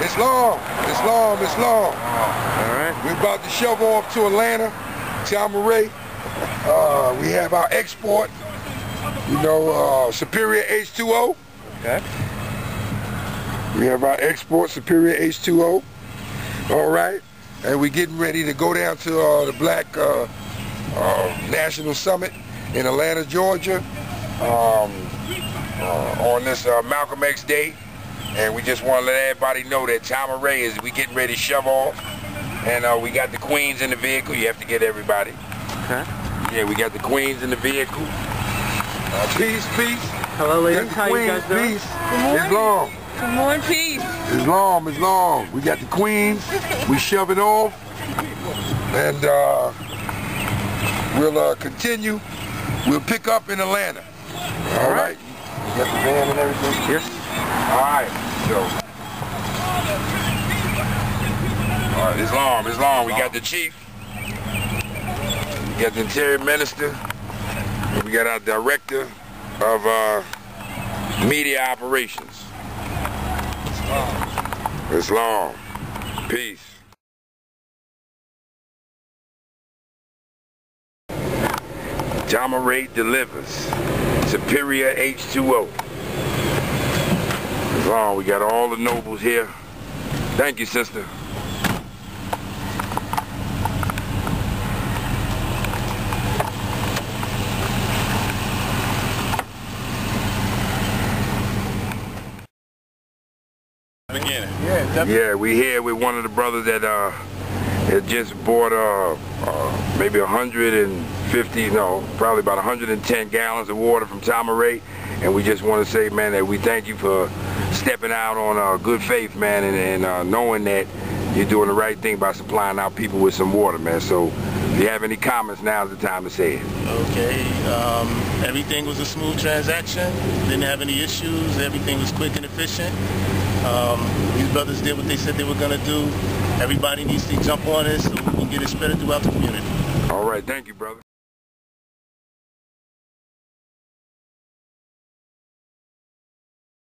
It's long. It's long. It's long. All right. We're about to shove off to Atlanta, Tama-Rae. Uh, we have our export, you know, uh, Superior H2O. Okay. We have our export Superior H2O. All right. And we're getting ready to go down to uh, the Black uh, uh, National Summit in Atlanta, Georgia um, uh, on this uh, Malcolm X Day. And we just want to let everybody know that Tama-Rae is, we getting ready to shove off. And uh, we got the queens in the vehicle. You have to get everybody. Okay. Yeah, we got the queens in the vehicle. Uh, peace, peace. Hello, ladies. Got the How you guys doing? Peace. It's long. Good morning, peace. It's long, it's long. We got the queens. We shove it off. And uh, we'll uh, continue. We'll pick up in Atlanta. All right. Got the van and everything? Yes. All right. So. All right, it's long, it's long. We got the chief. We got the interior minister. We got our director of uh, media operations. It's long. Peace. Tama-Rae delivers. Superior H2O. It's long. We got all the nobles here. Thank you, sister. beginning. Yeah, we here with one of the brothers that uh had just bought uh, uh maybe 150, no, probably about 110 gallons of water from Tama-Rae, and we just want to say, man, that we thank you for stepping out on uh, good faith, man, and, and uh, knowing that you're doing the right thing by supplying our people with some water, man. So, if you have any comments, now's the time to say it. Okay, um, everything was a smooth transaction. Didn't have any issues. Everything was quick and efficient. Um, these brothers did what they said they were going to do. Everybody needs to jump on it so we can get it spread throughout the community. All right, thank you, brother.